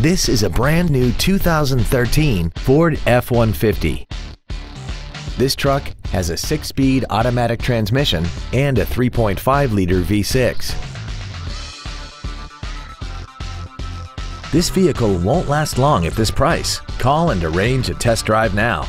This is a brand new 2013 Ford F-150. This truck has a six-speed automatic transmission and a 3.5-liter V6. This vehicle won't last long at this price. Call and arrange a test drive now.